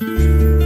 Música